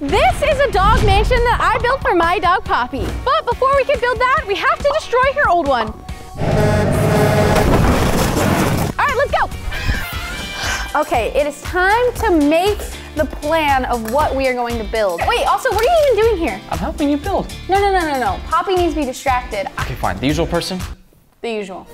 This is a dog mansion that I built for my dog Poppy. But before we can build that, we have to destroy her old one. All right, let's go. Okay, it is time to make the plan of what we are going to build. Wait, also, what are you even doing here? I'm helping you build. No, no, no, no, no. Poppy needs to be distracted. Okay, fine. The usual person. The usual.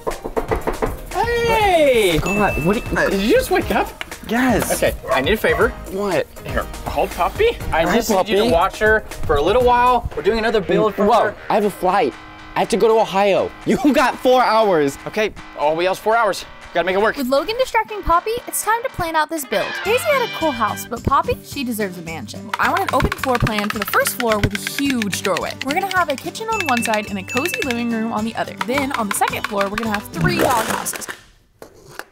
Hey! God, what? do you- Did you just wake up? Yes. Okay, I need a favor. What? Here, hold Poppy. I Hi, just need you to Poppy. watch her for a little while. We're doing another build for Whoa! her. I have a flight. I have to go to Ohio. You got four hours. Okay, all we else four hours. Gotta make it work. With Logan distracting Poppy, it's time to plan out this build. Daisy had a cool house, but Poppy, she deserves a mansion. I want an open floor plan for the first floor with a huge doorway. We're gonna have a kitchen on one side and a cozy living room on the other. Then on the second floor, we're gonna have three dog houses.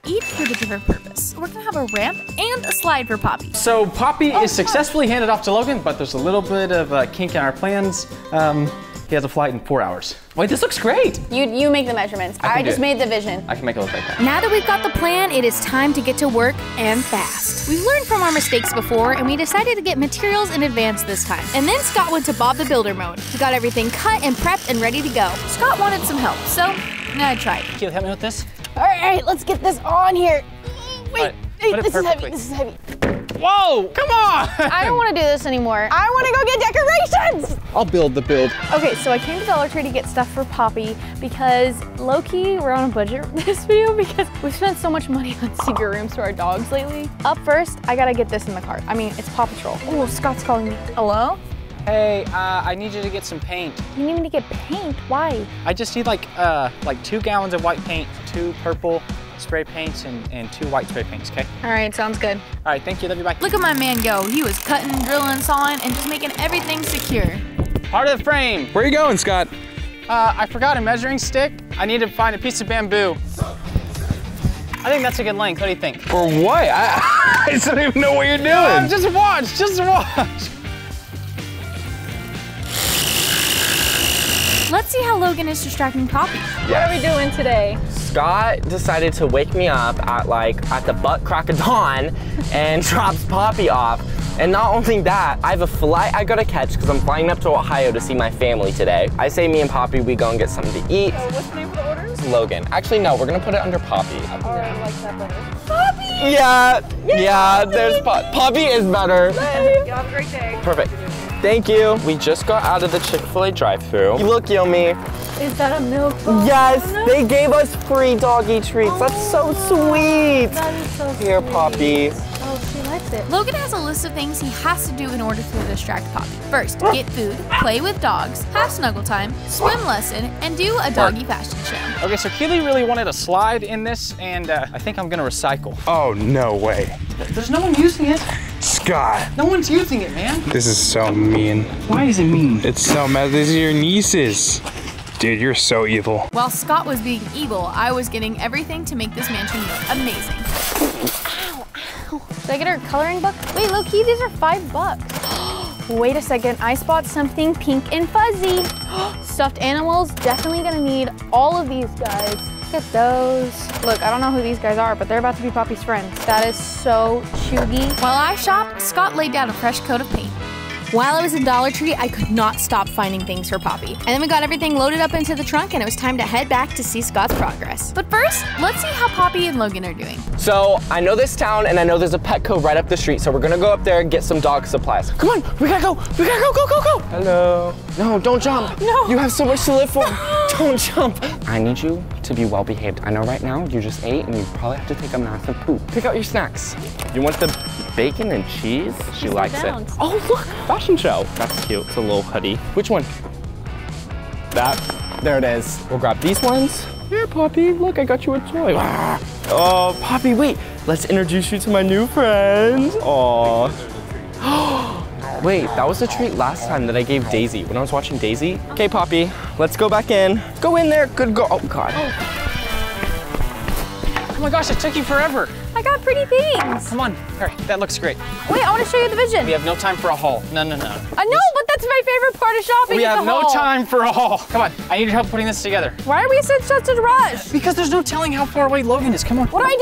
Each with a different purpose. We're gonna have a ramp and a slide for Poppy. So Poppy Oh, is successfully handed off to Logan, but there's a little bit of uh, kink in our plans. Um, he has a flight in four hours. Wait, this looks great. You you make the measurements. I I, just it. made the vision. I can make it look like that. Now that we've got the plan, it is time to get to work and fast. We've learned from our mistakes before, and we decided to get materials in advance this time. And then Scott went to Bob the Builder mode. He got everything cut and prepped and ready to go. Scott wanted some help, so I tried. Can you help me with this? All right, let's get this on here. Mm, wait, Alright, wait, put it this is heavy. This is heavy. Whoa, come on! I don't want to do this anymore. I want to go get decorations. I'll build the build. Okay, so I came to Dollar Tree to get stuff for Poppy because low-key we're on a budget this video because we've spent so much money on secret rooms for our dogs lately. Up first, I gotta get this in the cart. I mean, it's Paw Patrol. Oh, Scott's calling me. Hello? Hey, uh, I need you to get some paint. You need me to get paint? Why? I just need like uh, like two gallons of white paint, two purple spray paints, and, and two white spray paints, okay? All right, sounds good. All right, thank you, love you, bye. Look at my man go. He was cutting, drilling, sawing, and just making everything secure. Part of the frame. Where are you going, Scott? Uh, I forgot a measuring stick. I need to find a piece of bamboo. I think that's a good length. What do you think? For what? I, I don't even know what you're doing. Uh, just watch, just watch. Let's see how Logan is distracting Poppy. What are we doing today? Scott decided to wake me up at like at the butt crack of dawn and drops Poppy off. And not only that, I have a flight I gotta catch because I'm flying up to Ohio to see my family today. I say me and Poppy, we go and get something to eat. What's the name of the orders? Logan. Actually, no, we're gonna put it under Poppy. All right, I like that better. Poppy! Yeah, yeah, there's Pop- Poppy is better. You have a great day. Perfect. Thank you. We just got out of the Chick-fil-A drive-thru. Look Yomi. Is that a milk bar? Yes, they gave us free doggy treats. That's so sweet. That is so Here, sweet. Poppy. Oh, she likes it. Logan has a list of things he has to do in order to distract Poppy. First, get food, play with dogs, have snuggle time, swim lesson, and do a doggy fashion show. Okay, so Keeley really wanted a slide in this, and uh, I think I'm gonna recycle. Oh, no way. There's no one using it. Scott, No one's using it, man. this is so mean. Why is it mean? It's so mad. These are your nieces. Dude, you're so evil. While Scott was being evil, I was getting everything to make this mansion look amazing. Did I get her coloring book? Wait, low key, these are five bucks. Wait a second, I spot something pink and fuzzy. Stuffed animals, definitely gonna need all of these guys. Look at those. Look, I don't know who these guys are, but they're about to be Poppy's friends. That is so chuggy. While I shopped, Scott laid down a fresh coat of paint. While I was in Dollar Tree, I could not stop finding things for Poppy. And then we got everything loaded up into the trunk and it was time to head back to see Scott's progress. But first, let's see how Poppy and Logan are doing. So I know this town and I know there's a Petco right up the street. So we're gonna go up there and get some dog supplies. Come on, we gotta go. We gotta go, go, go, go. Hello. No, don't jump. No. You have so much to live for. don't jump. I need you to be well behaved. I know right now you just ate and you probably have to take a massive poop. Pick out your snacks. You want the bacon and cheese? She likes it. Oh, look, fashion show. That's cute. It's a little hoodie. Which one? That. There it is. We'll grab these ones. Here, Poppy. Look, I got you a toy. Ah. Oh, Poppy, wait. Let's introduce you to my new friends. Oh. wait, that was a treat last time that I gave Daisy when I was watching Daisy. Okay, Poppy, let's go back in. Go in there. Good girl. Oh, God. Oh my gosh, it took you forever. I got pretty things. Come on, right, that looks great. Wait, I wanna show you the vision. We have no time for a haul. No, no, no. I know, but That's my favorite part of shopping. We have no haul. time for a haul. Come on, I need your help putting this together. Why are we in such such a rush? Because there's no telling how far away Logan is. Come on. What do I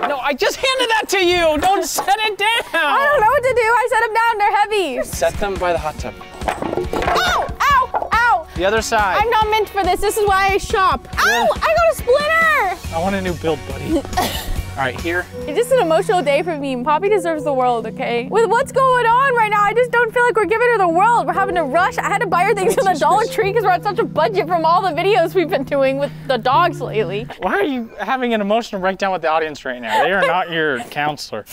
do? No, I just handed that to you. Don't set it down. I don't know what to do. I set them down. They're heavy. Set them by the hot tub. Ow! Ow! Ow! The other side. I'm not meant for this. This is why I shop. Ow! I got a splinter! I want a new build, buddy. All right, here. It's just an emotional day for me. Poppy deserves the world, okay? With what's going on right now, I just don't feel like we're giving her the world. We're having to rush. I had to buy her things from the Dollar Tree because we're on such a budget from all the videos we've been doing with the dogs lately. Why are you having an emotional breakdown with the audience right now? They are not your counselor.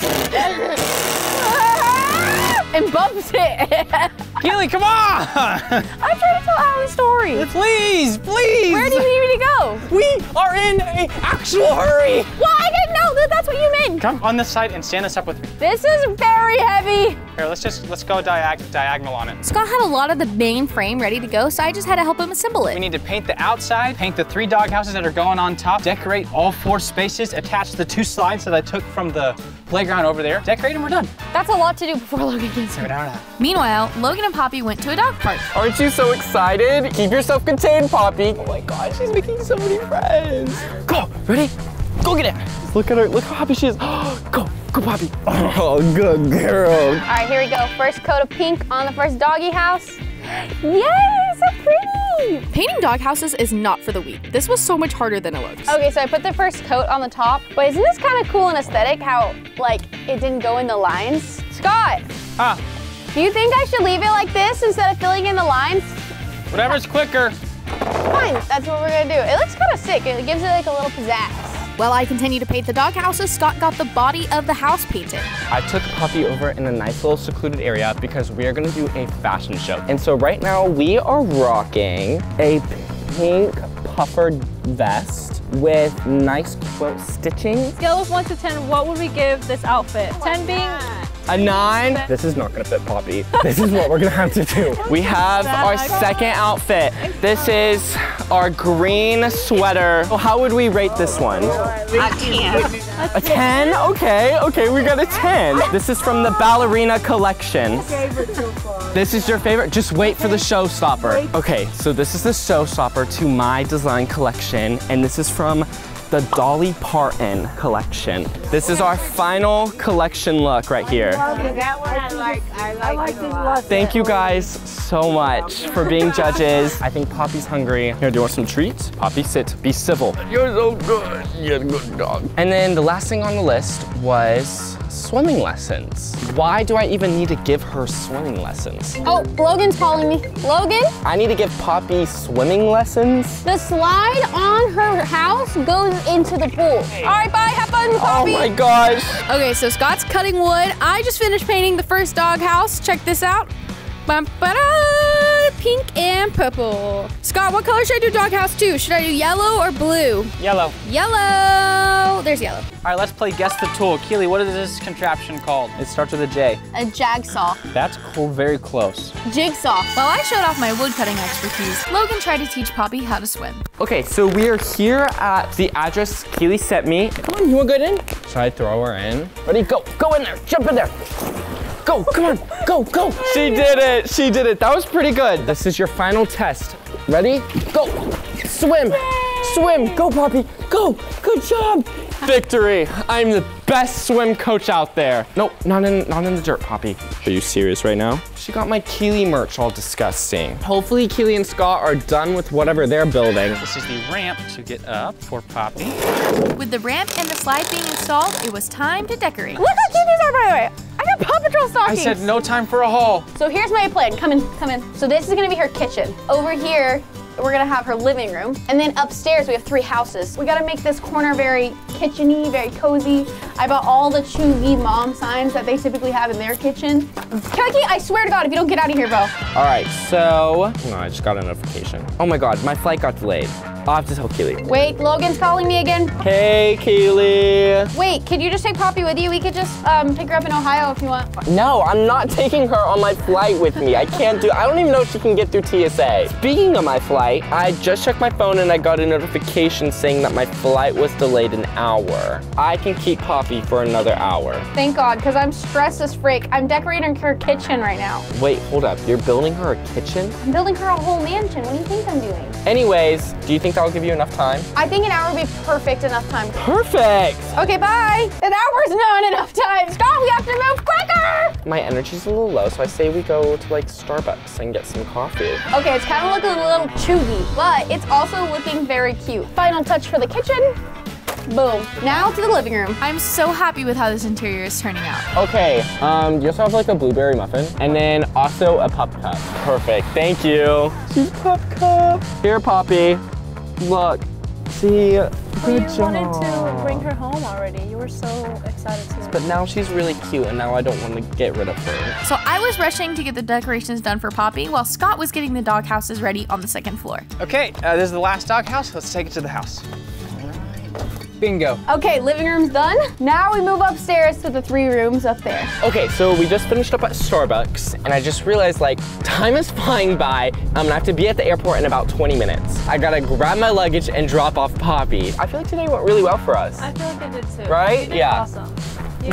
And bumps it. Keeley, come on! I'm trying to tell Alan a story. please, please. Where do you need me to go? we are in a actual hurry. Well, I didn't know that that's what you meant. Come on this side and stand this up with me. This is very heavy. Here, let's just let's go diag- diagonal on it. Scott had a lot of the main frame ready to go, so I just had to help him assemble it. We need to paint the outside, paint the three dog houses that are going on top, decorate all four spaces, attach the two slides that I took from the playground over there, decorate, and we're done. That's a lot to do before Logan gets here. Meanwhile, Logan and Poppy went to a dog park. Aren't you so excited? Keep yourself contained, Poppy. Oh my God, she's making so many friends. Go, ready? Go get it. Look at her. Look how happy she is. go, go, Poppy. Oh, good girl. All right, here we go. First coat of pink on the first doggy house. Yay, so pretty. Painting dog houses is not for the weak. This was so much harder than it looks. Okay, so I put the first coat on the top, but isn't this kind of cool and aesthetic how, like, it didn't go in the lines? Scott, Ah, do you think I should leave it like this instead of filling in the lines? whatever's quicker. Fine, that's what we're gonna do. It looks kind of sick. It gives it like a little pizzazz. While I continue to paint the dog houses, Scott got the body of the house painted. I took Poppy over in a nice little secluded area because we are gonna do a fashion show. And so right now we are rocking a pink puffer vest with nice quilt stitching. Scale of 1 to 10, what would we give this outfit? 10 being A nine. This is not gonna fit Poppy. This is what we're gonna have to do. We have our second outfit. This is our green sweater. Well, How would we rate this one? A 10. A 10? Okay, okay, we got a 10. This is from the Ballerina collection. This is your favorite? Just wait for the showstopper. Okay, so this is the showstopper to my design collection, and this is from the Dolly Parton collection. This is our final collection look right here. That one I like. I like, it a lot. Thank you guys so much for being judges. I think Poppy's hungry. Here, do you want some treats? Poppy, sit. Be civil. You're so good. You're a good dog. And then the last thing on the list was swimming lessons. Why do I even need to give her swimming lessons? Oh, Logan's calling me. Logan, I need to give Poppy swimming lessons? the slide on her house goes into the pool. All right, bye. Have fun, Poppy. Oh Poppy. my gosh. Okay, so Scott's cutting wood. I just finished painting the first dog house. Check this out. Bum, ba-da, pink and purple. Scott, what color should I do dog house to? Should I do yellow or blue? Yellow. Yellow. There's yellow. All right, let's play guess the tool. Keeley, what is this contraption called? It starts with a J. A jigsaw. That's cool, very close. Jigsaw. While I showed off my wood cutting expertise, Logan tried to teach Poppy how to swim. Okay, so we are here at the address Keeley sent me. Come on, you wanna go in? Should I throw her in? Ready, go, go in there, jump in there. Go, come on, go, go. She did it, she did it. That was pretty good. This is your final test. Ready? Go, swim, swim, go Poppy, go, good job. Victory, I'm the best swim coach out there. Nope, not in, not in the dirt, Poppy. Are you serious right now? She got my Keeley merch all disgusting. Hopefully Keeley and Scott are done with whatever they're building. This is the ramp to get up for Poppy. With the ramp and the slide being installed, it was time to decorate. Look how cute these are, by the way. I got Paw Patrol I stockings. said no time for a haul. So here's my plan. Come in, come in. So this is gonna be her kitchen. Over here, we're gonna have her living room. And then upstairs, we have three houses. We gotta make this corner very kitcheny, very cozy. I bought all the Chugi mom signs that they typically have in their kitchen. Kaki, I swear to God, if you don't get out of here, bro. All right, so, no, I just got a notification. Oh my God, my flight got delayed. I'll have to tell Keeley. Wait, Logan's calling me again. Hey, Keeley. Wait, could you just take Poppy with you? We could just um, pick her up in Ohio if you want. No, I'm not taking her on my flight with me. I can't do, I don't even know if she can get through TSA. Speaking of my flight, I just checked my phone and I got a notification saying that my flight was delayed an hour. I can keep Poppy for another hour. Thank God, because I'm stressed as freak. I'm decorating her kitchen right now. Wait, hold up. You're building her a kitchen? I'm building her a whole mansion. What do you think I'm doing? Anyways, do you think that'll give you enough time? I think an hour would be perfect enough time. Perfect! Okay, bye. An hour's not enough time. Scott, we have to move quicker. My energy's a little low, so I say we go to like Starbucks and get some coffee. Okay, it's kind of looking a little chewy, but it's also looking very cute. Final touch for the kitchen. Boom. Now to the living room. I'm so happy with how this interior is turning out. Okay, um, you also have like a blueberry muffin and then also a pup cup. Perfect, thank you. She's pup cup. Here, Poppy. Look, see, good you job. wanted to bring her home already. You were so excited to. But now she's really cute and now I don't want to get rid of her. So I was rushing to get the decorations done for Poppy while Scott was getting the dog houses ready on the second floor. Okay, uh, this is the last doghouse. Let's take it to the house. Bingo. Okay, living room's done. Now we move upstairs to the three rooms up there. Okay, so we just finished up at Starbucks and I just realized like time is flying by. I'm gonna have to be at the airport in about 20 minutes. I gotta grab my luggage and drop off Poppy. I feel like today went really well for us. I feel like it did too. Right? Did Yeah. Awesome.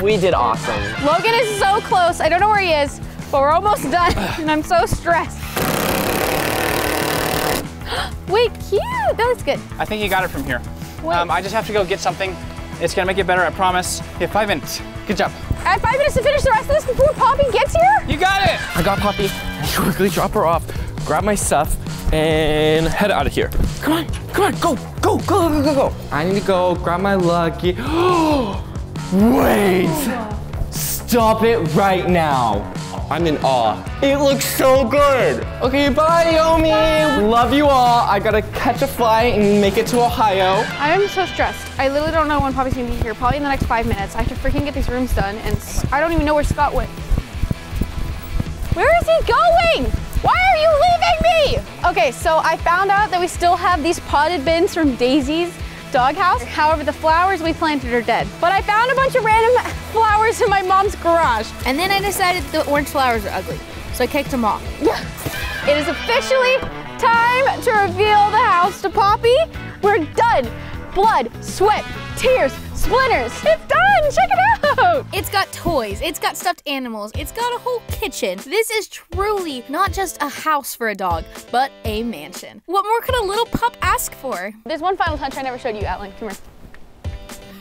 We did awesome. Logan is so close. I don't know where he is, but we're almost done, and I'm so stressed. Wait, cute. That was good. I think you got it from here. Um, I just have to go get something. It's gonna make it better, I promise. You have five minutes. Good job. I have five minutes to finish the rest of this before Poppy gets here. You got it! I got Poppy. Quickly drop her off, grab my stuff, and head out of here. Come on, come on, go, go, go, go, go, go. I need to go grab my luggage. Wait! Stop it right now. I'm in awe. It looks so good. Okay, bye, Yomi. Love you all. I gotta catch a flight and make it to Ohio. I am so stressed. I literally don't know when Poppy's gonna be here. Probably in the next five minutes. I have to freaking get these rooms done, and I don't even know where Scott went. Where is he going? Why are you leaving me? Okay, so I found out that we still have these potted bins from Daisy's doghouse. However, the flowers we planted are dead. But I found a bunch of random flowers in my mom's garage. And then I decided the orange flowers are ugly, so I kicked them off. It is officially time to reveal the house to Poppy. We're done. Blood, sweat, tears, splinters. It's done. Check it out. It's got toys, it's got stuffed animals, it's got a whole kitchen. This is truly not just a house for a dog, but a mansion. What more could a little pup ask for? There's one final touch I never showed you, Atlin. Come here.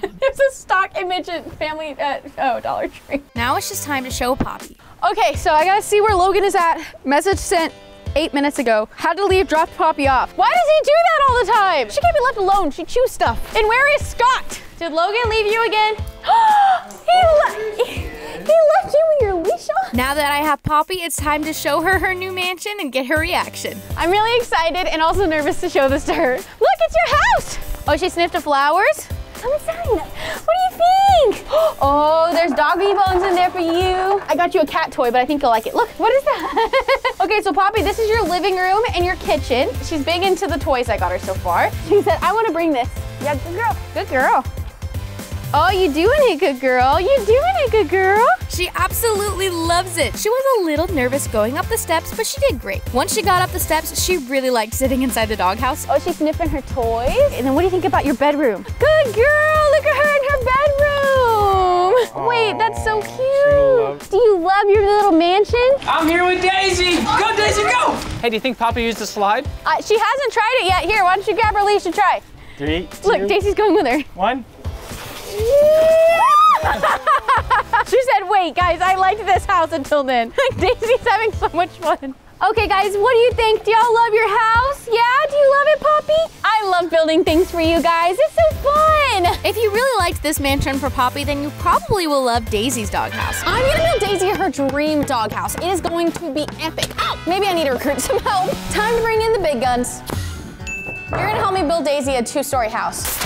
There's a stock image at Family at oh Dollar Tree. Now it's just time to show Poppy. Okay, so I gotta see where Logan is at. Message sent eight minutes ago. Had to leave, dropped Poppy off. Why does he do that all the time? She can't be left alone. She chews stuff. And where is Scott? Did Logan leave you again? he, le- he left you with your leash on? Now that I have Poppy, it's time to show her her new mansion and get her reaction. I'm really excited and also nervous to show this to her. Look, it's your house. Oh, she sniffed the flowers? Come inside. What do you think? Oh, there's doggy bones in there for you. I got you a cat toy, but I think you'll like it. Look, what is that? okay, so Poppy, this is your living room and your kitchen. She's big into the toys I got her so far. She said, I want to bring this. Yeah, good girl. Good girl. Oh, you doing it, good girl. You doing it, good girl. She absolutely loves it. She was a little nervous going up the steps, but she did great. Once she got up the steps, she really liked sitting inside the doghouse. Oh, she's sniffing her toys. And then what do you think about your bedroom? Good girl, look at her in her bedroom. Wait, that's so cute. Do you love your little mansion? I'm here with Daisy! Go, Daisy, go! Hey, do you think Papa used the slide? Uh, she hasn't tried it yet. Here, why don't you grab her leash and try? Three, two, Look, Daisy's going with her. one. she said, wait, guys, I liked this house until then. Daisy's having so much fun. Okay, guys, what do you think? Do y'all love your house? Yeah? Do you love it, Poppy? I love building things for you guys. It's so fun. If you really liked this mansion for Poppy, then you probably will love Daisy's doghouse. I'm gonna build Daisy her dream doghouse. It is going to be epic. Ow! Maybe I need to recruit some help. Time to bring in the big guns. You're gonna help me build Daisy a two-story house.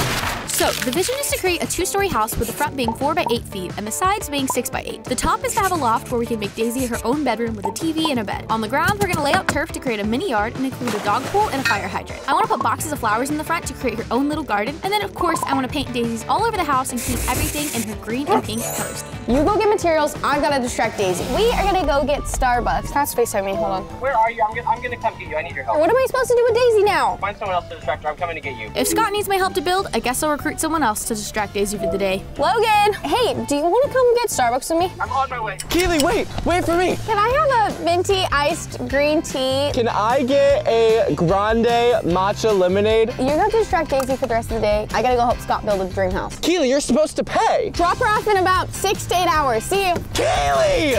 So the vision is to create a two-story house with the front being 4 by 8 feet and the sides being 6 by 8. The top is to have a loft where we can make Daisy her own bedroom with a TV and a bed. On the ground, we're gonna lay out turf to create a mini yard and include a dog pool and a fire hydrant. I wanna put boxes of flowers in the front to create her own little garden. And then of course, I wanna paint daisies all over the house and keep everything in her green and pink color scheme. You go get materials, I've gotta distract Daisy. We are gonna go get Starbucks. That's FaceTime me, hold on. Where are you? I'm gonna, I'm gonna come get you. I need your help. What am I supposed to do with Daisy now? Find someone else to distract her. I'm coming to get you. If Scott needs my help to build, I guess I'll recruit someone else to distract Daisy for the day. Logan, hey, do you wanna come get Starbucks with me? I'm on my way. Keeley, wait, wait for me. Can I have a minty iced green tea? Can I get a grande matcha lemonade? You're gonna distract Daisy for the rest of the day. I gotta go help Scott build a dream house. Keeley, you're supposed to pay. Drop her off in about six to eight hours. See you. Keeley!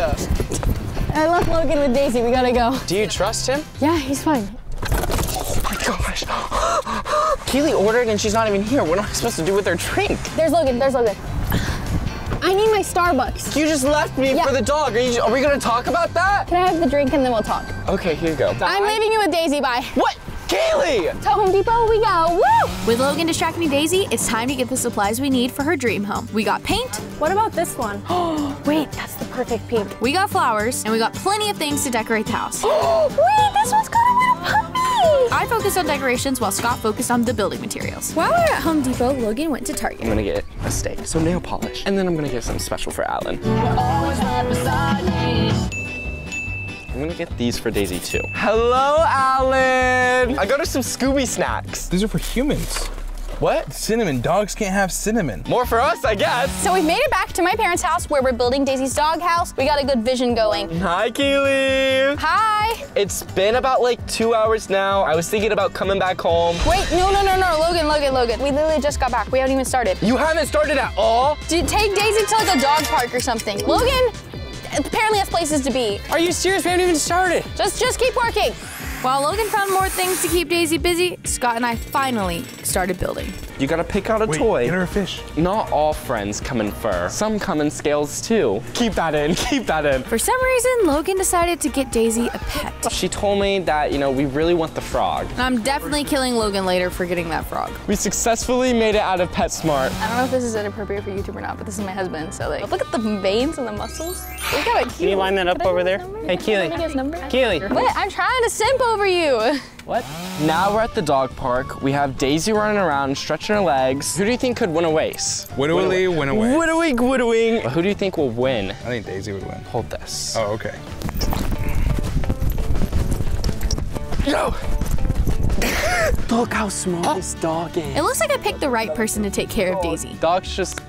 I left Logan with Daisy. We gotta go. Do you trust him? Yeah, he's fine. Oh my gosh. Keeley ordered and she's not even here. What am I supposed to do with her drink? There's Logan. There's Logan. I need my Starbucks. You just left me Yeah. for the dog. Are, you, are we gonna talk about that? Can I have the drink and then we'll talk? Okay, here you go. I'm leaving you with Daisy. Bye. What? Kaylee! To Home Depot we go. Woo! With Logan distracting Daisy, it's time to get the supplies we need for her dream home. We got paint, What about this one? Oh, wait, that's the perfect pink. we got flowers, and we got plenty of things to decorate the house. Wait, this one's got a little. I focused on decorations while Scott focused on the building materials. While we were at Home Depot, Logan went to Target. I'm gonna get a steak, so nail polish. And then I'm gonna get something special for Alan. I'm gonna get these for Daisy too. Hello, Alan! I got her some Scooby snacks. These are for humans. What? Cinnamon. Dogs can't have cinnamon. More for us, I guess. So we've made it back to my parents' house where we're building Daisy's dog house. We got a good vision going. Hi, Keeley. Hi. It's been about like two hours now. I was thinking about coming back home. Wait, no, no, no, no, Logan, Logan, Logan. We literally just got back. We haven't even started. You haven't started at all? Dude, take Daisy to like a dog park or something. Logan apparently has places to be. Are you serious? We haven't even started. Just, just keep working. While Logan found more things to keep Daisy busy, Scott and I finally started building. You gotta pick out a Wait, toy. get her a fish. Not all friends come in fur. Some come in scales too. Keep that in, keep that in. For some reason, Logan decided to get Daisy a pet. She told me that, you know, we really want the frog. And I'm definitely killing Logan later for getting that frog. We successfully made it out of PetSmart. I don't know if this is inappropriate for YouTube or not, but this is my husband. So like, look at the veins and the muscles. We got a Can you line that up over there? Hey, Keeley. Can I get his number? Keeley. Wait, I'm trying to simp over you. What? Now we're at the dog park. We have Daisy running around, stretching her legs. Who do you think could win a race? Winnowly, win away. Winnowing, winnowing. Who do you think will win? I think Daisy would win. Hold this. Oh, okay. Yo! Look how small this dog is. It looks like I picked the right person to take care of Daisy. Dogs just,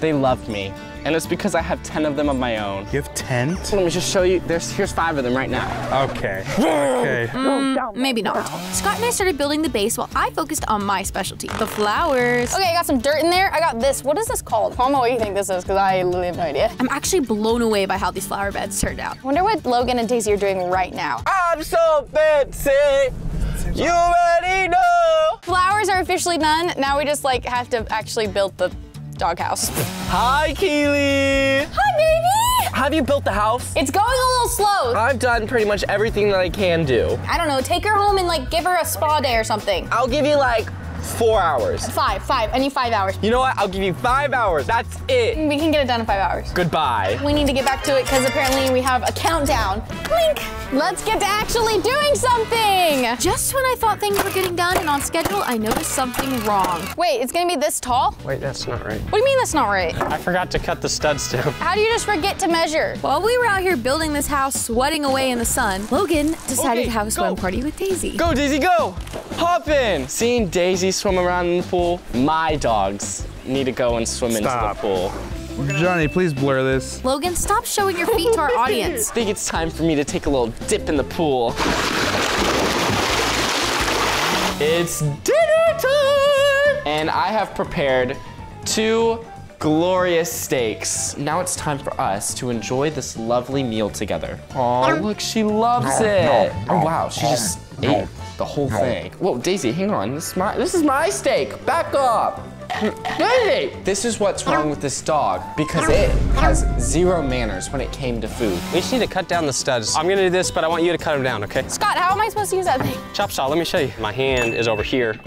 they love me. And it's because I have 10 of them of my own. You have 10? Let me just show you. There's here's five of them right now. Okay. Okay. Mm, maybe not. Scott and I started building the base while I focused on my specialty, the flowers. Okay, I got some dirt in there. I got this. What is this called? I don't know what you think this is because I literally have no idea. I'm actually blown away by how these flower beds turned out. I wonder what Logan and Daisy are doing right now. I'm so fancy. You already know. Flowers are officially done. Now we just like have to actually build the doghouse. Hi, Keeley. Hi, baby. Have you built the house? It's going a little slow. I've done pretty much everything that I can do. I don't know. Take her home and like give her a spa day or something. I'll give you like four hours. Five, five. I need five hours. You know what? I'll give you five hours. That's it. We can get it done in five hours. Goodbye. We need to get back to it because apparently we have a countdown. Blink. Let's get to actually doing something. Just when I thought things were getting done and on schedule, I noticed something wrong. Wait, it's gonna be this tall? Wait, that's not right. What do you mean that's not right? I forgot to cut the studs too. How do you just forget to measure? While we were out here building this house, sweating away in the sun, Logan decided Okay, to have a swim go. party with Daisy. Go, Daisy, go. Hop in. Seeing Daisy swim around in the pool, my dogs need to go and swim Stop. into the pool. Johnny, please blur this. Logan, stop showing your feet to our audience. I think it's time for me to take a little dip in the pool. It's dinner time! And I have prepared two glorious steaks. Now it's time for us to enjoy this lovely meal together. Oh, look, she loves it. Oh, wow, she just ate the whole thing. Whoa, Daisy, hang on. This is my, this is my steak. Back up. Daisy! This is what's wrong with this dog because it has zero manners when it came to food. We just need to cut down the studs. I'm gonna do this, but I want you to cut them down, okay? Scott, how am I supposed to use that thing? Chop saw, let me show you. My hand is over here.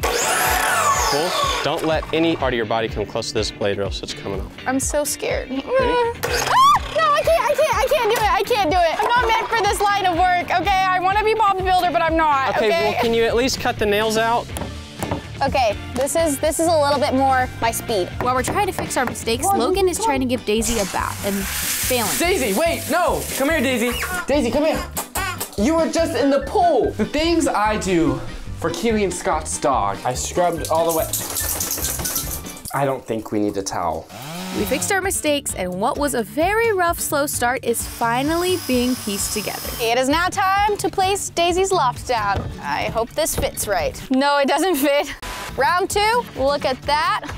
Careful. Don't let any part of your body come close to this blade or else it's coming off. I'm so scared. Ah, no, I can't, I can't, I can't do it. I can't do it. I'm not meant for this line of work, okay? I want to be Bob the Builder, but I'm not, Okay, okay? well, can you at least cut the nails out? Okay, this is this is a little bit more my speed. While we're trying to fix our mistakes, Logan is trying to give Daisy a bath and failing. Daisy, wait, no. Come here, Daisy. Daisy, come here. You were just in the pool. The things I do for Keeley and Scott's dog. I scrubbed all the way. I don't think we need a towel. We fixed our mistakes, and what was a very rough, slow start is finally being pieced together. It is now time to place Daisy's loft down. I hope this fits right. No, it doesn't fit. Round two, look at that.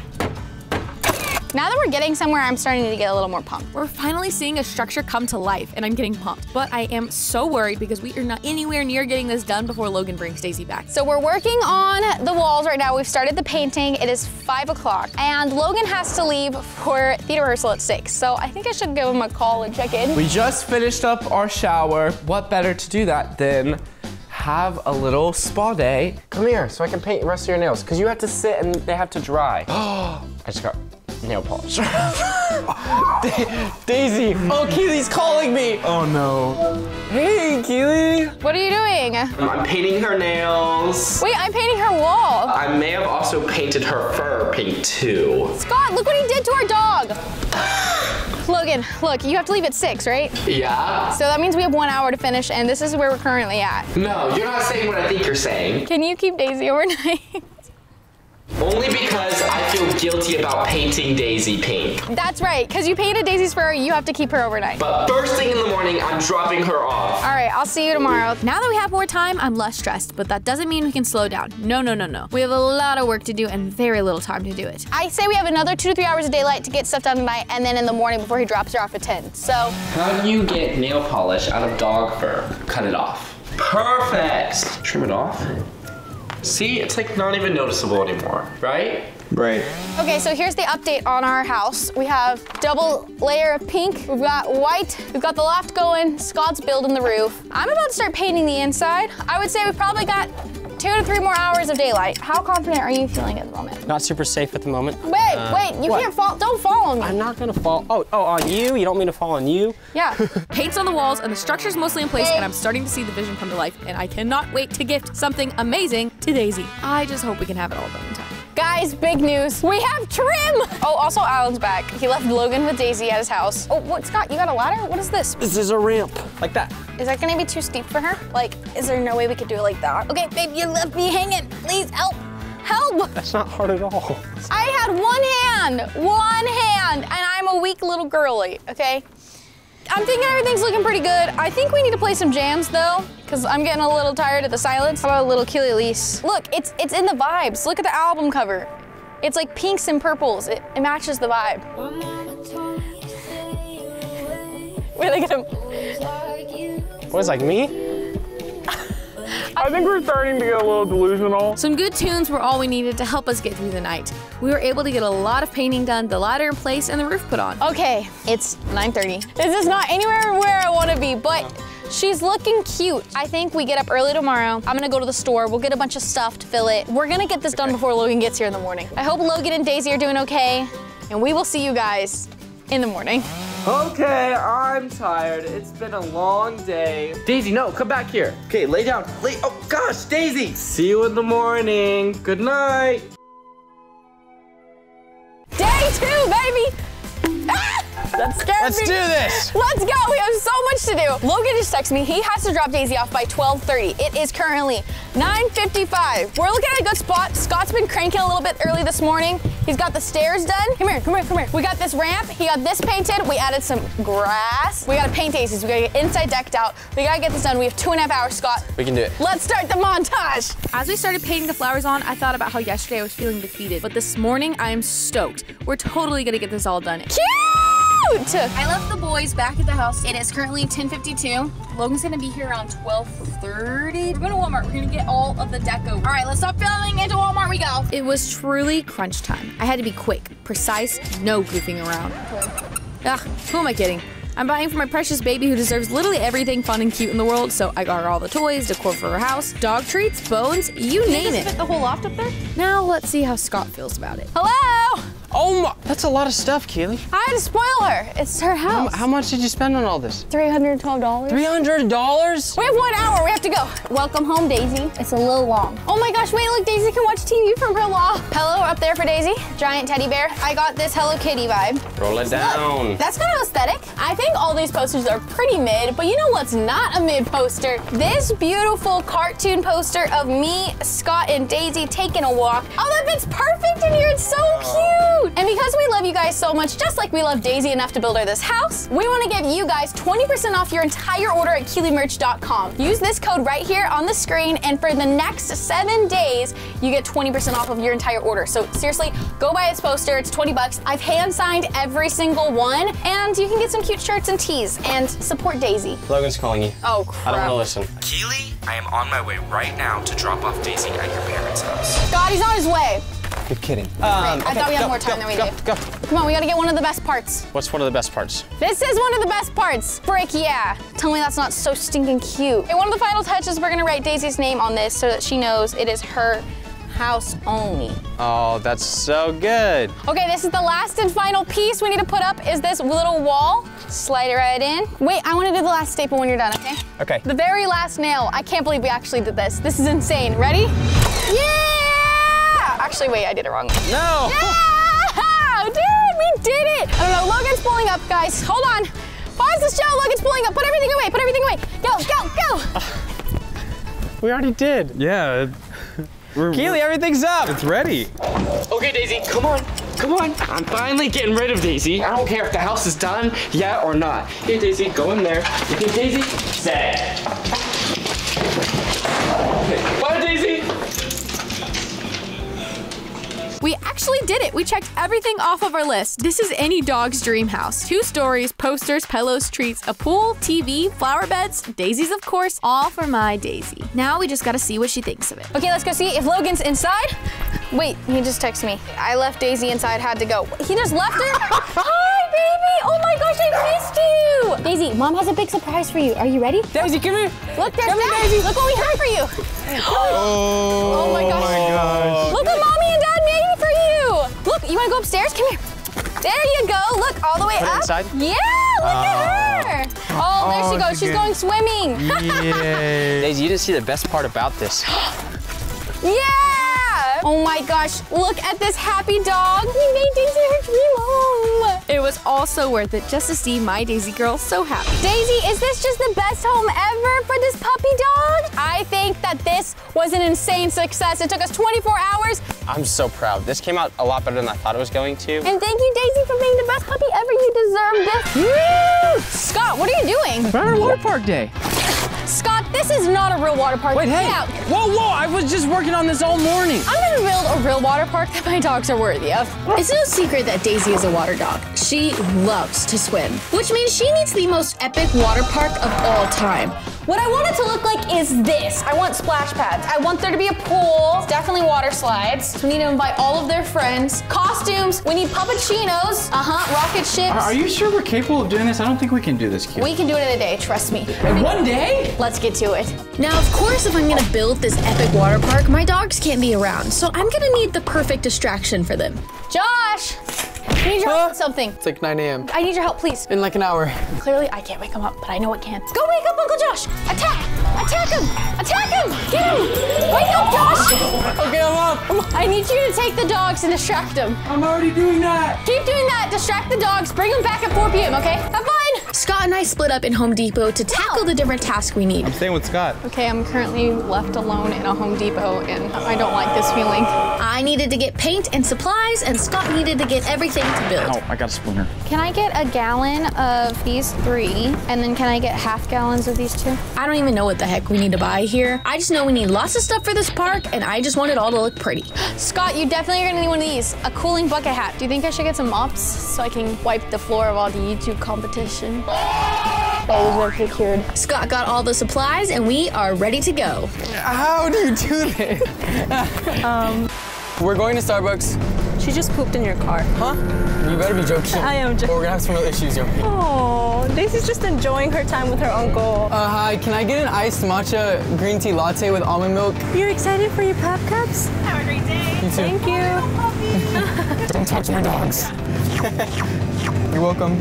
Now that we're getting somewhere, I'm starting to get a little more pumped. We're finally seeing a structure come to life, and I'm getting pumped. But I am so worried because we are not anywhere near getting this done before Logan brings Daisy back. So we're working on the walls right now. We've started the painting. It is five o'clock and Logan has to leave for theater rehearsal at six. So I think I should give him a call and check in. We just finished up our shower. What better to do that than have a little spa day? Come here so I can paint the rest of your nails because you have to sit and they have to dry. Oh I just got nail polish. Da- Daisy, oh, Keeley's calling me. Oh no. Hey, Keeley. What are you doing? I'm painting her nails. Wait, I'm painting her wall. I may have also painted her fur pink too. Scott, look what he did to our dog. Logan, look, you have to leave at six, right? Yeah? So that means we have one hour to finish and this is where we're currently at. No, you're not saying what I think you're saying. Can you keep Daisy overnight? Only because I feel guilty about painting Daisy pink. That's right, because you painted Daisy's fur, you have to keep her overnight. But first thing in the morning, I'm dropping her off. All right, I'll see you tomorrow. Now that we have more time, I'm less stressed, but that doesn't mean we can slow down. No, no, no, no. We have a lot of work to do and very little time to do it. I say we have another two to three hours of daylight to get stuff done tonight and then in the morning before he drops her off at 10. So, How do you get nail polish out of dog fur? Cut it off. Perfect. Trim it off. See, it's like not even noticeable anymore, right? Right. okay, so here's the update on our house. We have double layer of pink, we've got white, we've got the loft going, Scott's building the roof. I'm about to start painting the inside. I would say we've probably got two to three more hours of daylight. How confident are you feeling at the moment? Not super safe at the moment. Wait, Uh, wait, you what? can't fall, don't fall on me. I'm not gonna fall. Oh, oh, on you? You don't mean to fall on you? yeah. Paint's on the walls and the structure's mostly in place, and I'm starting to see the vision come to life, and I cannot wait to gift something amazing to Daisy. I just hope we can have it all done in time. Guys, big news. We have trim. Oh, also Alan's back. He left Logan with Daisy at his house. Oh, what, Scott, you got a ladder? What is this? This is a ramp. Like that. Is that gonna be too steep for her? Like, is there no way we could do it like that? Okay, babe, you left me hanging. Please help. Help! That's not hard at all. I had one hand, one hand, and I'm a weak little girly, okay? I'm thinking everything's looking pretty good. I think we need to play some jams though, because I'm getting a little tired of the silence. How about a little Keeley Elise? Look, it's it's in the vibes. Look at the album cover. It's like pinks and purples. It, it matches the vibe. Wait, look at him. What is like me? I think we're starting to get a little delusional. Some good tunes were all we needed to help us get through the night. We were able to get a lot of painting done, the ladder in place, and the roof put on. Okay, it's 9.30. This is not anywhere where I wanna be, but she's looking cute. I think we get up early tomorrow. I'm gonna go to the store. We'll get a bunch of stuff to fill it. We're gonna get this done before Logan gets here in the morning. I hope Logan and Daisy are doing okay, and we will see you guys in the morning. Okay, I'm tired. It's been a long day. Daisy, no, come back here. Okay, lay down. Lay. Oh gosh, Daisy. See you in the morning. Good night. Day two, baby! That scared Let's me. do this. Let's go. We have so much to do. Logan just texted me. He has to drop Daisy off by 12:30. It is currently 9:55. We're looking at a good spot. Scott's been cranking a little bit early this morning. He's got the stairs done. Come here, come here, come here. We got this ramp. He got this painted. We added some grass. We gotta paint Daisy's. We gotta get inside decked out. We gotta get this done. We have two and a half hours, Scott. We can do it. Let's start the montage. As we started painting the flowers on, I thought about how yesterday I was feeling defeated, but this morning I am stoked. We're totally gonna get this all done. Cute. I left the boys back at the house. It is currently 10:52. Logan's gonna be here around 12:30. We're going to Walmart. We're gonna get all of the deco. All right, let's stop filming. Into Walmart we go. It was truly crunch time. I had to be quick, precise, no goofing around. Ah, who am I kidding? I'm buying for my precious baby who deserves literally everything fun and cute in the world, so I got her all the toys, decor for her house, dog treats, bones, you name it. Fit the whole loft up there? Now let's see how Scott feels about it. Hello? Oh my, that's a lot of stuff, Keeley. I had to spoil her. It's her How, house. how much did you spend on all this? $312. $300? We have one hour. We have to go. Welcome home, Daisy. It's a little long. Oh my gosh, wait, look, Daisy can watch TV from her loft. Pillow up there for Daisy. Giant teddy bear. I got this Hello Kitty vibe. Roll it down. That's kind of aesthetic. I think all these posters are pretty mid, but you know what's not a mid poster? This beautiful cartoon poster of me, Scott, and Daisy taking a walk. Oh, that fits perfect in here. It's so cute. And because we love you guys so much, just like we love Daisy enough to build her this house, we want to give you guys 20% off your entire order at KeeleyMerch.com. Use this code right here on the screen, and for the next seven days, you get 20% off of your entire order. So seriously, go buy this poster. It's 20 bucks. I've hand signed every single one, and you can get some cute shirts and tees and support Daisy. Logan's calling you. Oh crap. I don't want to listen. Keeley, I am on my way right now to drop off Daisy at your parents' house. God, he's on his way. You're kidding. Um, Great. I thought we had more time than we go, did. Go. Come on, we gotta get one of the best parts. What's one of the best parts? This is one of the best parts. Frick yeah. Tell me that's not so stinking cute. And one of the final touches, we're gonna write Daisy's name on this so that she knows it is her house only. Oh, that's so good. Okay, this is the last and final piece we need to put up is this little wall. Slide it right in. Wait, I wanna do the last staple when you're done, okay? Okay. The very last nail. I can't believe we actually did this. This is insane. Ready? Yeah! Actually, wait, I did it wrong. No. Yeah! Dude, we did it! I don't know, Logan's pulling up, guys. Hold on. Pause the show, Logan's pulling up. Put everything away, put everything away. Go, go, go! We already did. Yeah. We're, Keeley, everything's up. it's ready. Okay, Daisy, come on. Come on. I'm finally getting rid of Daisy. I don't care if the house is done yet or not. Here, Daisy, go in there. Okay, Daisy, set. Okay, We actually did it. We checked everything off of our list. This is any dog's dream house. Two stories, posters, pillows, treats, a pool, TV, flower beds, daisies, of course, all for my Daisy. Now we just gotta see what she thinks of it. Okay, let's go see if Logan's inside. Wait, he just texted me. I left Daisy inside, had to go. He just left her? Hi, baby! Oh my gosh, I missed you! Daisy, mom has a big surprise for you. Are you ready? Daisy, come here. Look, there's Dad. Daisy. Look what we have for you. Oh, Oh my gosh. gosh. Look what mommy and dad made for you. Look, you wanna go upstairs? Come here. There you go. Look, all the way Put it up. inside? Yeah, look at oh. her. Oh, there Oh, she goes. She's good. going swimming. Yay. Daisy, you didn't see the best part about this. Yeah! Oh my gosh, look at this happy dog. We made Daisy her dream home. It was all so worth it just to see my Daisy girl so happy. Daisy, is this just the best home ever for this puppy dog? I think that this was an insane success. It took us 24 hours. I'm so proud. This came out a lot better than I thought it was going to. And thank you, Daisy, for being the best puppy ever. You deserve this. Scott, what are you doing? We're on our water park day. Scott, this is not a real water park. Wait, hey. Whoa, whoa, I was just working on this all morning. I'm gonna build a real water park that my dogs are worthy of. It's no secret that Daisy is a water dog. She loves to swim, which means she needs the most epic water park of all time. What I want it to look like is this. I want splash pads. I want there to be a pool, definitely water slides. We need to invite all of their friends. Costumes, we need puppuccinos. Uh-huh, rocket ships. Are, are you sure we're capable of doing this? I don't think we can do this, Keeley. We can do it in a day, trust me. In one day? Let's get to it. Now, of course, if I'm gonna build this epic water park, my dogs can't be around, so I'm gonna need the perfect distraction for them. Josh! I need your help with something. It's like 9 a.m. I need your help, please. In like an hour. Clearly, I can't wake him up, but I know it can. Go wake up Uncle Josh! Attack! Attack him! Attack him! Get him! Wake up, Josh! Okay, I'm up. I need you to take the dogs and distract them. I'm already doing that. Keep doing that. Distract the dogs. Bring them back at 4 p.m., okay? Have fun! Scott and I split up in Home Depot to tackle the different tasks we need. I'm staying with Scott. Okay, I'm currently left alone in a Home Depot, and I don't like this feeling. I needed to get paint and supplies, and Scott needed to get everything to build. Oh, I got a splinter. Can I get a gallon of these three, and then can I get half gallons of these two? I don't even know what the heck we need to buy here. I just know we need lots of stuff for this park, and I just want it all to look pretty. Scott, you definitely are gonna need one of these. A cooling bucket hat. Do you think I should get some mops so I can wipe the floor of all the YouTube competition? Those are procured. Scott got all the supplies, and we are ready to go. How do you do this? um, we're going to Starbucks. She just pooped in your car. Huh? You better be joking. I am joking. Or we're gonna have some real issues, yo. Oh, Daisy's just enjoying her time with her uncle. Uh, hi, can I get an iced matcha green tea latte with almond milk? You're excited for your pup cups? Have a great day. You too. Thank you. Don't touch my dogs. You're welcome.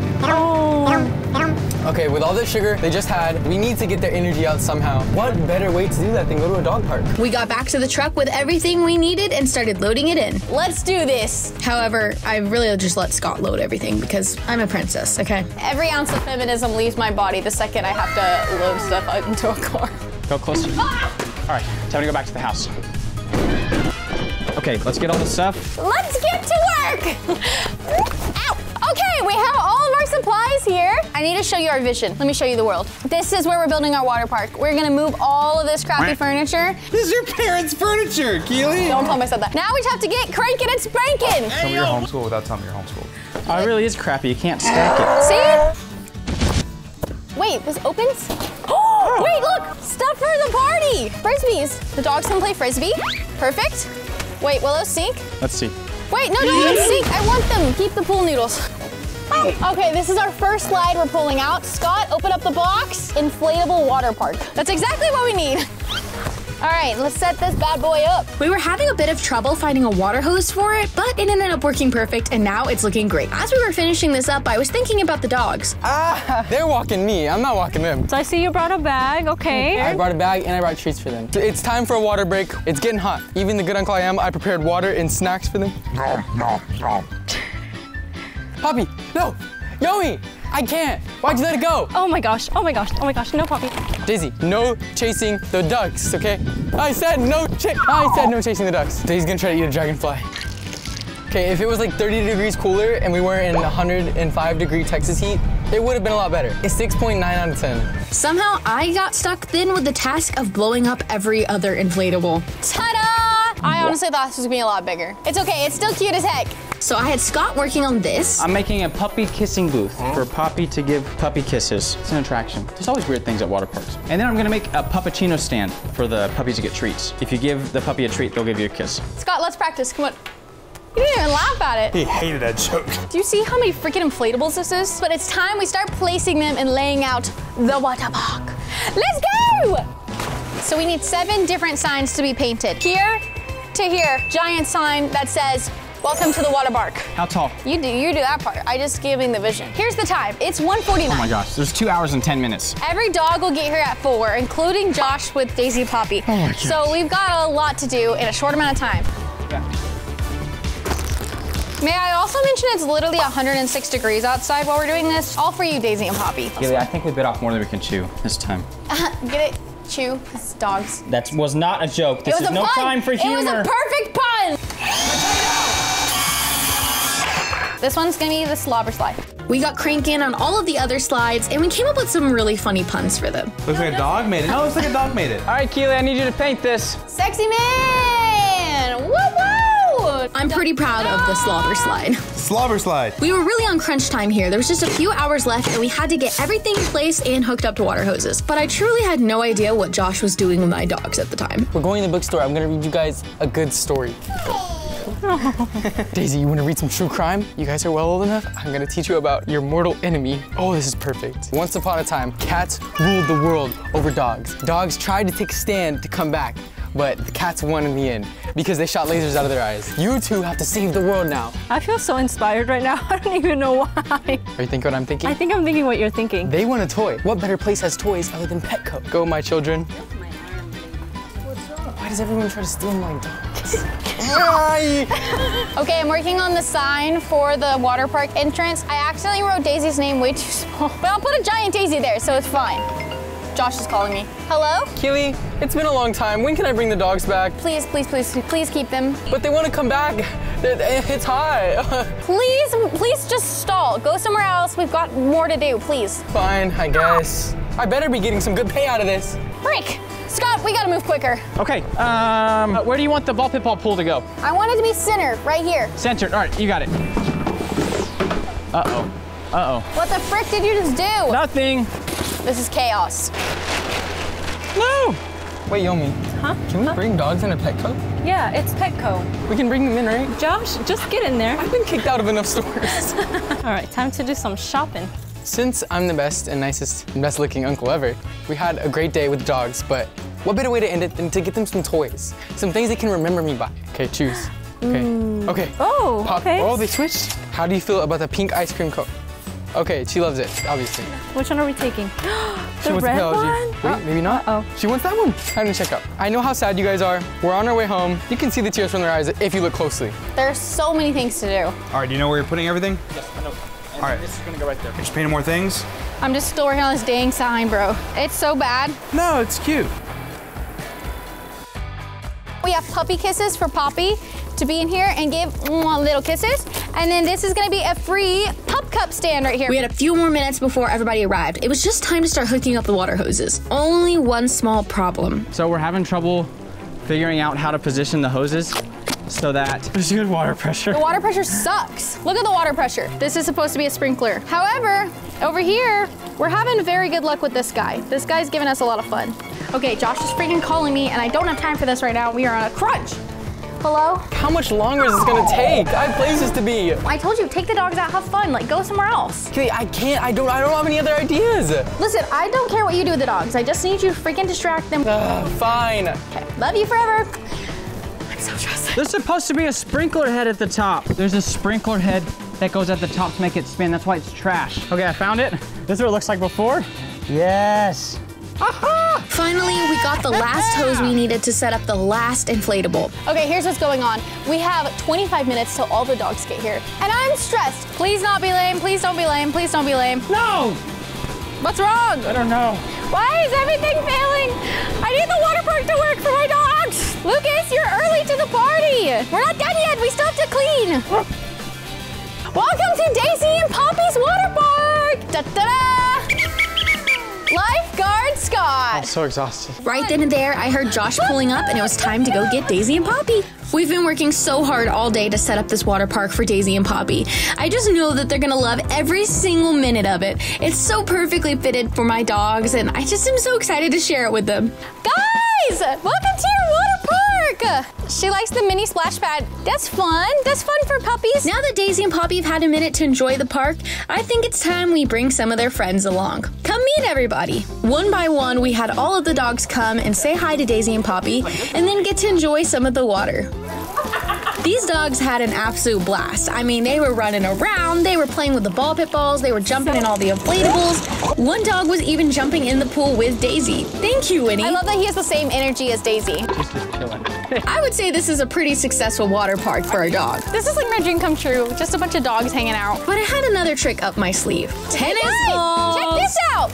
Okay, with all the sugar they just had, we need to get their energy out somehow. What better way to do that than go to a dog park? We got back to the truck with everything we needed and started loading it in. Let's do this. However, I really just let Scott load everything because I'm a princess, okay? Every ounce of feminism leaves my body the second I have to load stuff out into a car. Go closer. Ah! All right, time to go back to the house. Okay, let's get all the stuff. Let's get to work! Ow! Okay, we have all of our supplies here. I need to show you our vision. Let me show you the world. This is where we're building our water park. We're gonna move all of this crappy furniture. This is your parents' furniture, Keeley. Don't tell me I said that. Now we just have to get cranking and spanking. Tell me you're homeschooled without telling me you're homeschooled. Oh, it really is crappy. You can't stack it. See? Wait, this opens? Oh, wait, look! Stuff for the party! Frisbees. The dogs can play frisbee. Perfect. Wait, will those sink? Let's see. Wait, no, don't let them sink. I want them. Keep the pool noodles. Okay, this is our first slide we're pulling out. Scott, open up the box. Inflatable water park. That's exactly what we need. All right, let's set this bad boy up. We were having a bit of trouble finding a water hose for it, but it ended up working perfect and now it's looking great. As we were finishing this up, I was thinking about the dogs. Ah, they're walking me. I'm not walking them. So I see you brought a bag, okay. I brought a bag and I brought treats for them. So It's time for a water break. It's getting hot. Even the good uncle I am, I prepared water and snacks for them. Poppy, no! Yoey! I can't! Why'd you let it go? Oh my gosh, oh my gosh, oh my gosh, no puppy. Daisy, no chasing the ducks, okay? I said no cha- I said no chasing the ducks. Daisy's gonna try to eat a dragonfly. Okay, if it was like 30 degrees cooler and we weren't in 105 degree Texas heat, it would have been a lot better. It's 6.9 out of 10. Somehow I got stuck then with the task of blowing up every other inflatable. Ta-da! I honestly thought this was gonna be a lot bigger. It's okay, it's still cute as heck. So I had Scott working on this. I'm making a puppy kissing booth for Poppy to give puppy kisses. It's an attraction. There's always weird things at water parks. And then I'm gonna make a puppuccino stand for the puppies to get treats. If you give the puppy a treat, they'll give you a kiss. Scott, let's practice. Come on. You didn't even laugh at it. He hated that joke. Do you see how many freaking inflatables this is? But it's time we start placing them and laying out the water park. Let's go! So we need seven different signs to be painted. Here to here, giant sign that says, welcome to the water park. How tall? You do, you do that part. I just giving the vision. Here's the time. It's 1:49. Oh my gosh, there's two hours and 10 minutes. Every dog will get here at four, including Josh with Daisy Poppy. Oh my gosh. so we've got a lot to do in a short amount of time. May I also mention it's literally 106 degrees outside while we're doing this? All for you, Daisy and Poppy. Keeley, I think we bit off more than we can chew this time. Uh-huh, get it? Chew. It's dogs. That was not a joke. This it was is a no pun. time for humor. It was a perfect pun. This one's gonna be the slobber slide. We got cranking on all of the other slides and we came up with some really funny puns for them. Looks like a dog made it. No, looks like a dog made it. All right, Keeley, I need you to paint this. Sexy man! Woo woo! I'm pretty proud of the slobber slide. Slobber slide. We were really on crunch time here. There was just a few hours left and we had to get everything in place and hooked up to water hoses. But I truly had no idea what Josh was doing with my dogs at the time. We're going to the bookstore. I'm gonna read you guys a good story. Daisy, you wanna read some true crime? You guys are well old enough? I'm gonna teach you about your mortal enemy. Oh, this is perfect. Once upon a time, cats ruled the world over dogs. Dogs tried to take a stand to come back, but the cats won in the end because they shot lasers out of their eyes. You two have to save the world now. I feel so inspired right now. I don't even know why. Are you thinking what I'm thinking? I think I'm thinking what you're thinking. They want a toy. What better place has toys other than Petco? Go, my children. Why does everyone try to steal my dogs? Okay, I'm working on the sign for the water park entrance. I accidentally wrote Daisy's name way too small, but I'll put a giant Daisy there, so it's fine. Josh is calling me. Hello? Keeley, it's been a long time. When can I bring the dogs back? Please, please, please, please keep them. But they want to come back. It's hot. Please, please just stall. Go somewhere else. We've got more to do, please. Fine, I guess. I better be getting some good pay out of this. Frick! Scott, we gotta move quicker. Okay, um, where do you want the ball pit ball pool to go? I want it to be center, right here. Center, All right, you got it. Uh-oh. Uh-oh. What the frick did you just do? Nothing. This is chaos. No. Wait, Yomi. Huh? Can we bring dogs in a Petco? Yeah, it's Petco. We can bring them in, right? Josh, just get in there. I've been kicked out of enough stores. All right, time to do some shopping. Since I'm the best and nicest and best looking uncle ever, we had a great day with dogs, but what better way to end it than to get them some toys? Some things they can remember me by. Okay, choose. Okay. Mm. Okay. Oh, Pop. okay. Oh, they switched. How do you feel about the pink ice cream cone? Okay, she loves it, obviously. Which one are we taking? She the wants red the one? PLG. Wait, uh, maybe not. Oh. She wants that one. Time to check out. I know how sad you guys are. We're on our way home. You can see the tears from their eyes if you look closely. There are so many things to do. All right, do you know where you're putting everything? Yes, I know. And All right. This is gonna go right there. You're just painting more things? I'm just still working on this dang sign, bro. It's so bad. No, it's cute. We have puppy kisses for Poppy to be in here and give little kisses. And then this is gonna be a free pup cup stand right here. We had a few more minutes before everybody arrived. It was just time to start hooking up the water hoses. Only one small problem. So we're having trouble figuring out how to position the hoses so that there's good water pressure. The water pressure sucks. Look at the water pressure. This is supposed to be a sprinkler. However, over here, we're having very good luck with this guy. This guy's giving us a lot of fun. Okay, Josh is freaking calling me and I don't have time for this right now. We are on a crunch. Hello? How much longer is this gonna take? I have places to be. I told you, take the dogs out, have fun, like go somewhere else. Okay, I can't, I don't, I don't have any other ideas. Listen, I don't care what you do with the dogs. I just need you to freaking distract them. Uh, fine. Okay, love you forever. I'm. There's supposed to be a sprinkler head at the top. There's a sprinkler head that goes at the top to make it spin. That's why it's trash. Okay, I found it. This is what it looks like before. Yes. Finally, we got the last hose we needed to set up the last inflatable. Okay, here's what's going on. We have 25 minutes till all the dogs get here. And I'm stressed. Please not be lame. Please don't be lame. Please don't be lame. No! What's wrong? I don't know. Why is everything failing? I need the water park to work for my dogs. Lucas, you're early to the party. We're not done yet. We still have to clean. Welcome to Daisy and Poppy's water park. Da da da. Lifeguard Scott. I'm so exhausted. Right then and there, I heard Josh pulling up, and it was time to go get Daisy and Poppy. We've been working so hard all day to set up this water park for Daisy and Poppy. I just know that they're gonna love every single minute of it. It's so perfectly fitted for my dogs, and I just am so excited to share it with them. Guys, welcome to your water She likes the mini splash pad. That's fun. That's fun for puppies. Now that Daisy and Poppy have had a minute to enjoy the park, I think it's time we bring some of their friends along. Come meet everybody. One by one, we had all of the dogs come and say hi to Daisy and Poppy, and then get to enjoy some of the water. These dogs had an absolute blast. I mean, they were running around, they were playing with the ball pit balls, they were jumping in all the inflatables. One dog was even jumping in the pool with Daisy. Thank you, Winnie. I love that he has the same energy as Daisy. Just, just chilling. I would say this is a pretty successful water park for a dog. This is like my dream come true. Just a bunch of dogs hanging out. But I had another trick up my sleeve. Tennis Guys, balls. Check this out.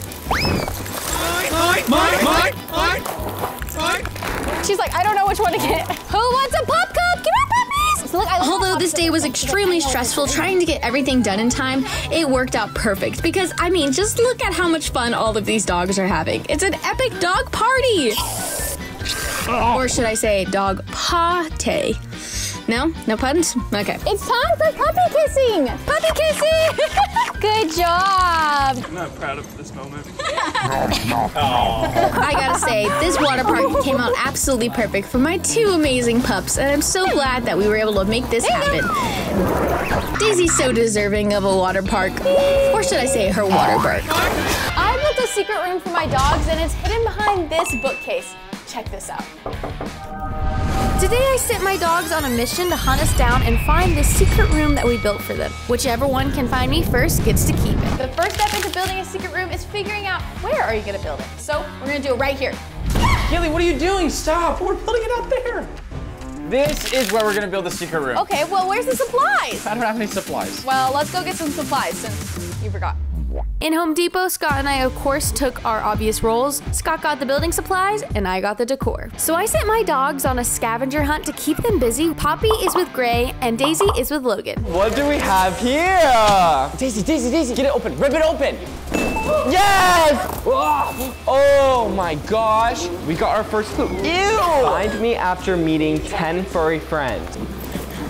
She's like, I don't know which one to get. Who wants a pup cup? Give me puppies. So look, I love Although this day was extremely stressful trying to get everything done in time, it worked out perfect because I mean, just look at how much fun all of these dogs are having. It's an epic dog party. Oh. Or should I say dog party? No? No puns? Okay. It's time for puppy kissing. Puppy kissing. Good job. I'm not proud of this moment. I gotta say, this water park came out absolutely perfect for my two amazing pups, and I'm so glad that we were able to make this happen. Daisy's so deserving of a water park, or should I say, her water park. I built a secret room for my dogs, and it's hidden behind this bookcase. Check this out. Today I sent my dogs on a mission to hunt us down and find this secret room that we built for them. Whichever one can find me first gets to keep it. The first step into building a secret room is figuring out where are you gonna build it. So we're gonna do it right here. Kelly, what are you doing? Stop. We're building it out there. This is where we're gonna build the secret room. Okay, well, where's the supplies? I don't have any supplies. Well, let's go get some supplies since you forgot. In Home Depot, Scott and I, of course, took our obvious roles. Scott got the building supplies, and I got the decor. So I sent my dogs on a scavenger hunt to keep them busy. Poppy is with Gray, and Daisy is with Logan. What do we have here? Daisy, Daisy, Daisy, get it open. Rip it open. Yes! Oh, my gosh. We got our first clue. Ew! Find me after meeting 10 furry friends.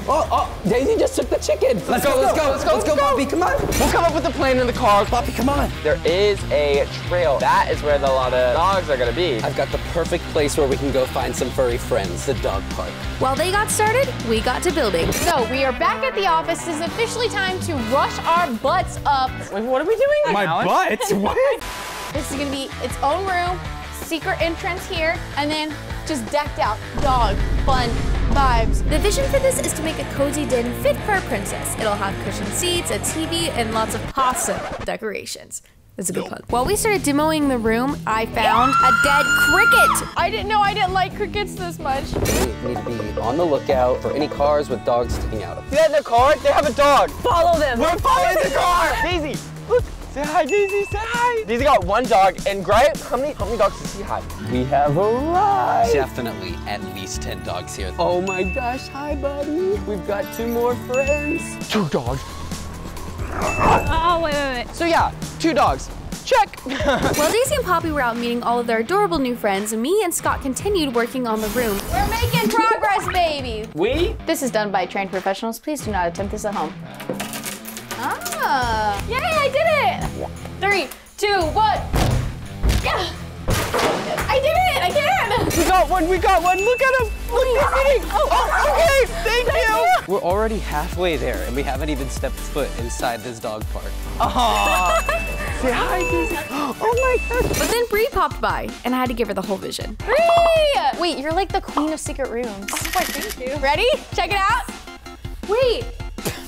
Oh, oh, Daisy just took the chicken. Let's go, let's go, let's go, let's go, Poppy, come on. We'll come up with a plan in the car. Poppy, come on. There is a trail. That is where the, a lot of dogs are gonna be. I've got the perfect place where we can go find some furry friends, the dog park. While they got started, we got to building. So we are back at the office. It's officially time to rush our butts up. Wait, what are we doing? My Alan? butt? What? This is gonna be its own room, secret entrance here, and then just decked out dog fun vibes. The vision for this is to make a cozy den fit for a princess. It'll have cushioned seats, a TV, and lots of awesome decorations. That's a good pun. While we started demoing the room, I found a dead cricket. I didn't know I didn't like crickets this much. We need to be on the lookout for any cars with dogs sticking out of them. See that in the car? They have a dog. Follow them. We're following the car. Daisy, look. Say hi, Daisy. Say hi. Daisy got one dog, and Gripe, how many how many dogs does he have? We have arrived. Definitely at least 10 dogs here. Oh my gosh, hi buddy. We've got two more friends. Two dogs. Oh, wait, wait, wait. So yeah, two dogs. Check. While Daisy and Poppy were out meeting all of their adorable new friends, me and Scott continued working on the room. We're making progress, baby. we? This is done by trained professionals. Please do not attempt this at home. Ah, yay, I did it. Three, two, one. Yeah. I did it again. We got one. We got one. Look at him. Look, he's eating. Oh, okay. Thank you. We're already halfway there and we haven't even stepped foot inside this dog park. Say hi, Daisy. Oh my God. But then Bree popped by, and I had to give her the whole vision. Bree! Wait, you're like the queen of secret rooms. Oh, my, thank you. Ready? Check it out. Wait,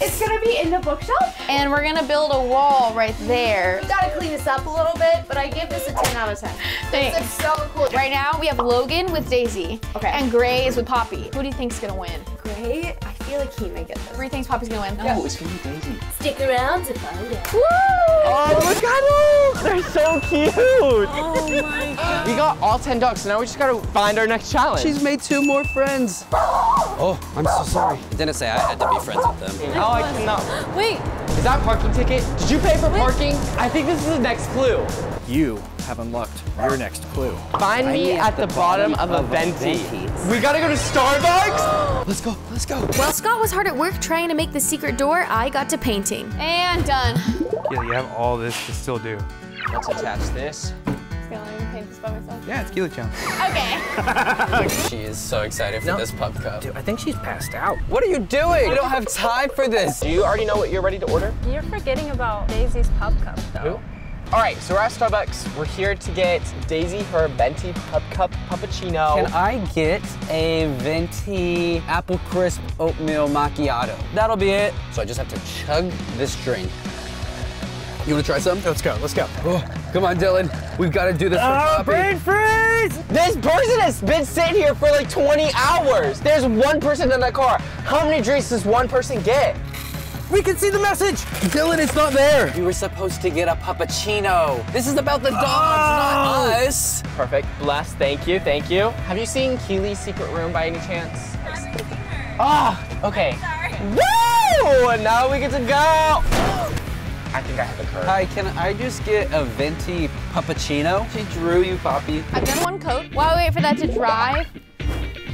It's gonna be in the bookshelf? and we're gonna build a wall right there. We gotta clean this up a little bit, but I give this a 10 out of 10. Thanks. It's so cool. Right now we have Logan with Daisy. Okay. And Gray is with Poppy. Who do you think's gonna win? Great. I feel like he may get this. Three thinks Poppy's gonna win. Oh, it's gonna be Daisy. Stick around to find out. Woo! Oh, look at them. They're so cute. Oh my god. We got all 10 ducks, so now we just gotta find our next challenge. She's made two more friends. Oh, I'm so sorry. I Didn't say I had to be friends with them. Oh, I cannot. Wait, Is that parking ticket? Did you pay for parking? I think this is the next clue. You have unlocked your next clue. Find me at the bottom of a venti. We gotta go to Starbucks? Let's go, let's go. While Scott was hard at work trying to make the secret door, I got to painting. and done. Yeah, you have all this to still do. Let's attach this. Gonna let this by myself. Yeah, it's Keeley Challenge. Okay. She is so excited for this pup cup. Dude, I think she's passed out. What are you doing? We don't have time for this. Do you already know what you're ready to order? You're forgetting about Daisy's pup cup though. All right, so we're at Starbucks. We're here to get Daisy her venti pup cup puppuccino. Can I get a venti apple crisp oatmeal macchiato? That'll be it. So I just have to chug this drink. You wanna try some? Let's go, let's go. Oh, come on, Dylan. We've got to do this for Ah, Poppy. freeze! This person has been sitting here for like 20 hours. There's one person in that car. How many drinks does one person get? We can see the message. Dylan, it's not there. You were supposed to get a puppuccino. This is about the dogs, not us. Perfect. Bless. Thank you. Thank you. Have you seen Keeley's secret room by any chance? Ah, okay. Woo! Now we get to go. I think I have a curve. Hi, can I just get a venti puppuccino? She drew you, Poppy. I've done one coat. While we wait for that to dry,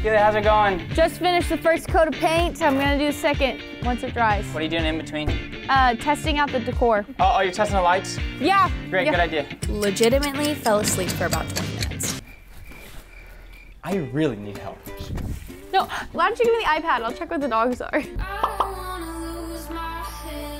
Keeley, how's it going? just finished the first coat of paint. I'm gonna do the second once it dries. What are you doing in between? Uh, testing out the decor. Oh, oh you're testing the lights? Yeah. Great, yeah. good idea. Legitimately fell asleep for about 20 minutes. I really need help. No, why don't you give me the iPad? I'll check where the dogs are.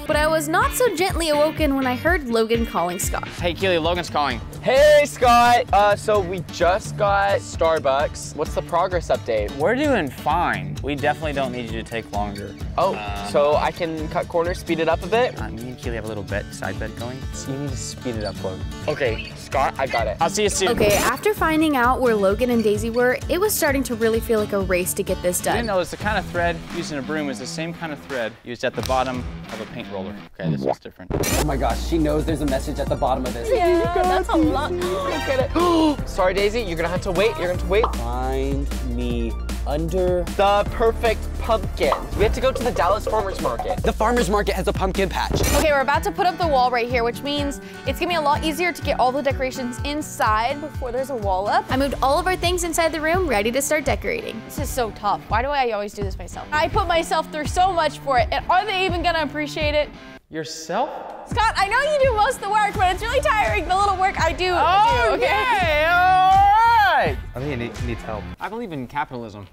But I was not so gently awoken when I heard Logan calling Scott. Hey, Keeley, Logan's calling. Hey, Scott. Uh, so we just got Starbucks. What's the progress update? We're doing fine. We definitely don't need you to take longer. Oh, Um, so I can cut corners, speed it up a bit? Uh, me and Keeley have a little bet, side bet going. So you need to speed it up, Logan. Okay, Scott, I got it. I'll see you soon. Okay, after finding out where Logan and Daisy were, it was starting to really feel like a race to get this done. You didn't done. notice the kind of thread used in a broom is the same kind of thread used at the bottom of a paint roller. Okay, this one's different. Oh my gosh, she knows there's a message at the bottom of this. Yeah, that's a lot. Look at it. Sorry, Daisy, you're gonna have to wait. You're gonna have to wait. Find me under the perfect pumpkins. We have to go to the Dallas Farmers Market. The farmer's market has a pumpkin patch. Okay, we're about to put up the wall right here, which means it's gonna be a lot easier to get all the decorations inside before there's a wall up. I moved all of our things inside the room, ready to start decorating. This is so tough. Why do I always do this myself? I put myself through so much for it, and are they even gonna appreciate it? Yourself? Scott, I know you do most of the work, but it's really tiring, the little work I do. Oh, do, okay? Alright! I think he need, needs help. I believe in capitalism.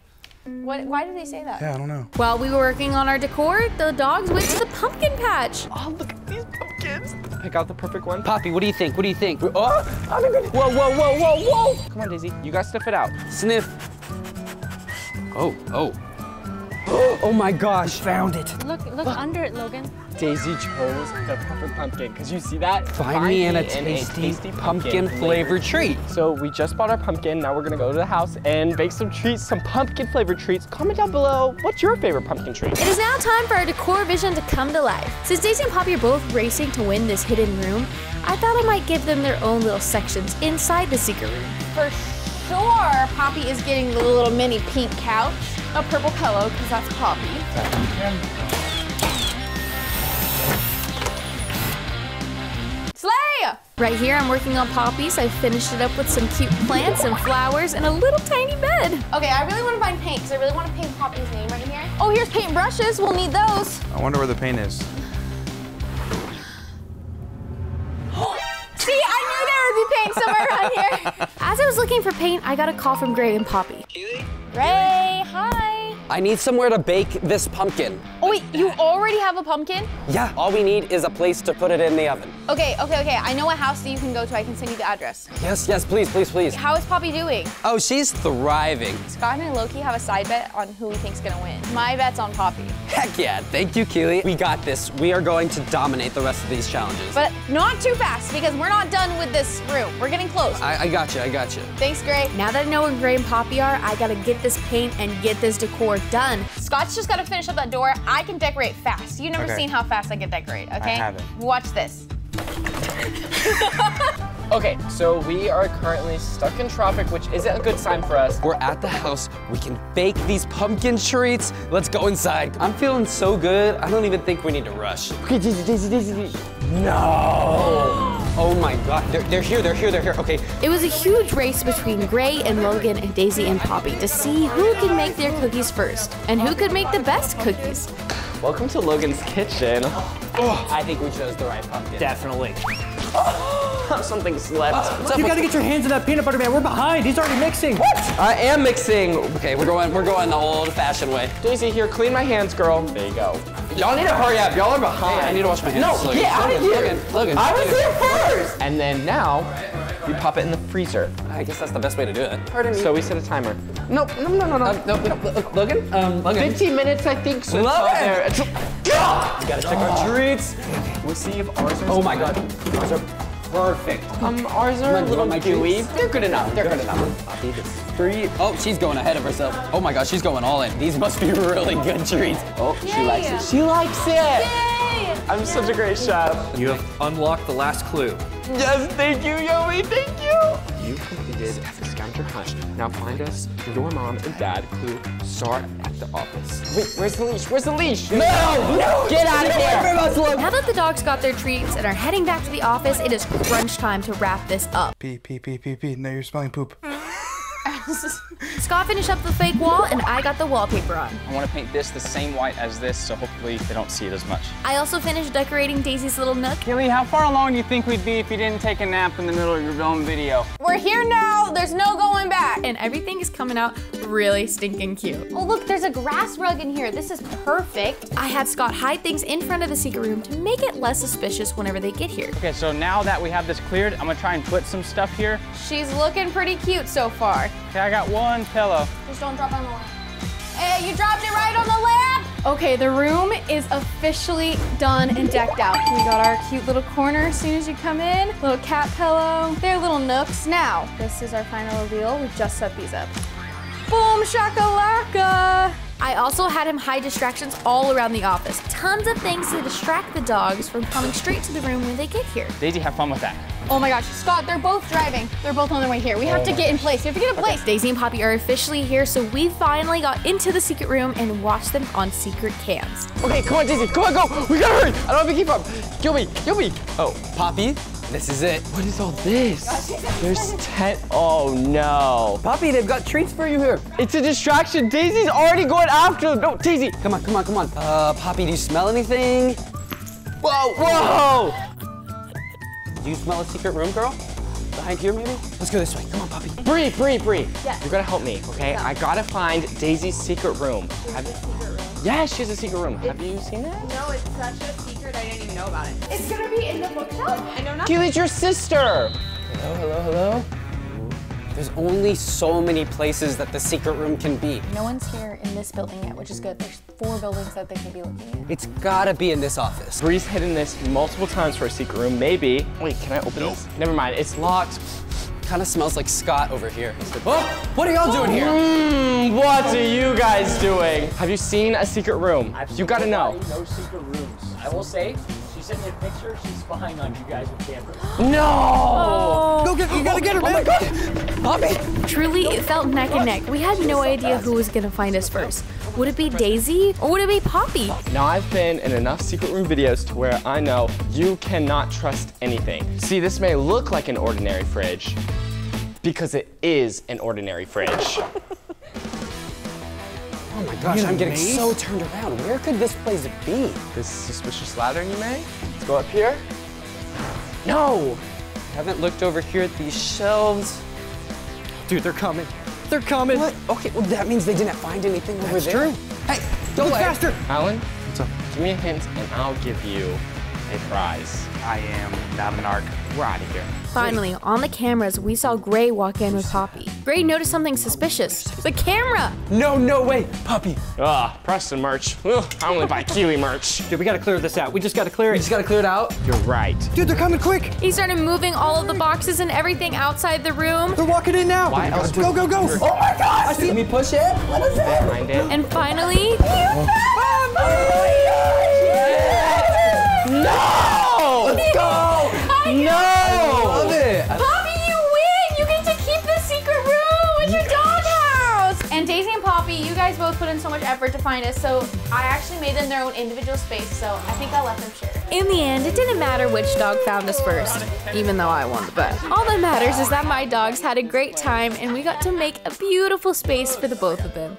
What, why did they say that? Yeah, I don't know. While we were working on our decor, the dogs went to the pumpkin patch. Oh, look at these pumpkins. Pick out the perfect one. Poppy, what do you think? What do you think? Oh, I'm gonna... Whoa, whoa, whoa, whoa, whoa! Come on, Daisy. You gotta sniff it out. Sniff. Oh, oh. Oh my gosh. Found it. Look, look under it, Logan. Daisy chose the perfect pumpkin. Cause you see that? Find me in a tasty pumpkin flavored treat. So we just bought our pumpkin. Now we're gonna go to the house and bake some treats, some pumpkin flavored treats. Comment down below, what's your favorite pumpkin treat? It is now time for our decor vision to come to life. Since Daisy and Poppy are both racing to win this hidden room, I thought I might give them their own little sections inside the secret room. For sure, Poppy is getting the little mini pink couch, a purple pillow, because that's Poppy. Right here, I'm working on Poppy's. I finished it up with some cute plants and flowers and a little tiny bed. Okay, I really want to find paint, because I really want to paint Poppy's name right here. Oh, here's paint brushes. We'll need those. I wonder where the paint is. See, I knew there would be paint somewhere around here. As I was looking for paint, I got a call from Gray and Poppy. Ray, hi. I need somewhere to bake this pumpkin. Oh wait, you already have a pumpkin? Yeah, all we need is a place to put it in the oven. Okay, okay, okay. I know a house that you can go to. I can send you the address. Yes, yes, please, please, please. How is Poppy doing? Oh, she's thriving. Scott and Loki have a side bet on who we think's gonna win. My bet's on Poppy. Heck yeah, thank you, Keeley. We got this. We are going to dominate the rest of these challenges. But not too fast because we're not done with this room. We're getting close. I, I got you, I got you. Thanks, Gray. Now that I know where Gray and Poppy are, I gotta get this paint and get this decor done. Scott's just gotta finish up that door. I can decorate fast. You've never Okay. seen how fast I can decorate, okay? I haven't. Watch this. Okay, so we are currently stuck in traffic, which isn't a good sign for us. We're at the house. We can bake these pumpkin treats. Let's go inside. I'm feeling so good. I don't even think we need to rush. Okay, Daisy, Daisy, Daisy, Daisy. No! Oh my god, they're, they're here, they're here, they're here. Okay, It was a huge race between Gray and Logan and Daisy and Poppy to see who could make their cookies first and who could make the best cookies. Welcome to Logan's kitchen. Oh. I think we chose the right pumpkin. Definitely. Something slipped. You gotta get your hands in that peanut butter, man. We're behind. He's already mixing. What? I am mixing. Okay, we're going, we're going the old-fashioned way. Daisy, here, clean my hands, girl. There you go. Y'all need to hurry up. Y'all are behind. Hey, I need to wash my hands. No, Logan, get out of Logan, here. Logan, Logan, I was Logan. here first. And then now, we pop it in the freezer. I guess that's the best way to do it. Pardon me. So we set a timer. No, no, no, no, no. Um, no, no, Logan? Um, Logan. 15 minutes, I think. So it's Logan! all there. It's- Ah! We gotta check our treats. We'll see if ours are. Oh my god. Ours are perfect. Um, ours are Come a little my gooey. treats? They're good enough. They're good enough. Poppy, this three. Oh, she's going ahead of herself. Oh my gosh, she's going all in. These must be really good treats. Oh, she likes it. She likes it. Yay. I'm such a great chef. You have unlocked the last clue. Yes, thank you, Yomi. Thank you. You completed the scavenger hunt. Now find us your mom and dad clue. Start at the office. Wait, where's the leash? Where's the leash? No! No! Get out of here! Now that the dogs got their treats and are heading back to the office, it is crunch time to wrap this up. Pee, pee, pee, pee, pee. No, you're smelling poop. Scott finished up the fake wall and I got the wallpaper on. I want to paint this the same white as this, so hopefully they don't see it as much. I also finished decorating Daisy's little nook. Keeley, how far along do you think we'd be if you didn't take a nap in the middle of your own video? We're here now. There's no going back. And everything is coming out really stinking cute. Oh, look, there's a grass rug in here. This is perfect. I had Scott hide things in front of the secret room to make it less suspicious whenever they get here. Okay, so now that we have this cleared, I'm gonna try and put some stuff here. She's looking pretty cute so far. Okay, I got one pillow. Just don't drop on the lap. Hey, you dropped it right on the lap. Okay, the room is officially done and decked out. We got our cute little corner as soon as you come in. Little cat pillow. They're little nooks. Now, this is our final reveal. We just set these up. Boom shakalaka. I I also had him hide distractions all around the office. Tons of things to distract the dogs from coming straight to the room when they get here. Daisy, have fun with that. Oh my gosh, Scott, they're both driving. They're both on their way here. We have Oh to my get in place. We have to get in place. Daisy and Poppy are officially here, so we finally got into the secret room and watched them on secret cams. Okay, come on, Daisy. Come on, go. We gotta hurry. I don't have to keep up. Kill me. Kill me. Oh, Poppy, this is it. What is all this? There's ten. Oh no. Poppy, they've got treats for you here. It's a distraction. Daisy's already going after them. No, Daisy. Come on, come on, come on. Uh, Poppy, do you smell anything? Whoa, whoa. Do you smell a secret room, girl? Behind here, maybe? Let's go this way. Come on, Poppy. Bree, Bree, Bree. Yes. You gotta help me, okay? I gotta find Daisy's secret room. Have Yeah, she has a secret room. Have you seen that? No, it's such a secret. I didn't even know about it. It's gonna be in the bookshelf. I know not. Keeley's your sister. Hello, hello, hello. There's only so many places that the secret room can be. No one's here in this building yet, which is good. There's four buildings that they could be looking at. It's gotta be in this office. Bree's hidden this multiple times for a secret room. Maybe. Wait, can I open this? Never mind. It's locked. Kind of smells like Scott over here. Oh, what are y'all doing here? Hmm, what are you guys doing? Have you seen a secret room? You gotta know. No secret rooms. I will say, she sent me a picture. She's spying on you guys with cameras. No! Oh. Go get, you gotta get her, man. Oh Poppy! Truly, it felt neck and neck. We had no idea who was gonna find us first. Would it be Daisy or would it be Poppy? Now I've been in enough secret room videos to where I know you cannot trust anything. See, this may look like an ordinary fridge because it is an ordinary fridge. Oh my gosh, I'm getting so turned around. Where could this place be? This suspicious ladder, you may? Let's go up here. No! Haven't looked over here at these shelves. Dude, they're coming. They're coming. What? Okay, well that means they didn't find anything over there. That's true. Hey, Go don't faster. Alan, what's up? Give me a hint and I'll give you a prize. I am not an arc. We're out of here. Finally, on the cameras, we saw Gray walk in with Poppy. Gray noticed something suspicious. The camera! No, no way, Poppy. Ah, Preston merch. Ugh, I only buy Keeley merch. Dude, we gotta clear this out. We just gotta clear it. We it. just gotta clear it out. You're right. Dude, they're coming quick. He started moving all of the boxes and everything outside the room. They're walking in now. Why else Go, go, go. Oh my gosh! I see. Let me push it. What is it? Behind it. And finally, No! Let's go! I love it. Poppy, you win! You get to keep the secret room! It's your doghouse! And Daisy and Poppy, you guys both put in so much effort to find us, so I actually made them their own individual space, so I think I'll let them share. in the end, it didn't matter which dog found us first, even though I won the bet. All that matters is that my dogs had a great time and we got to make a beautiful space for the both of them.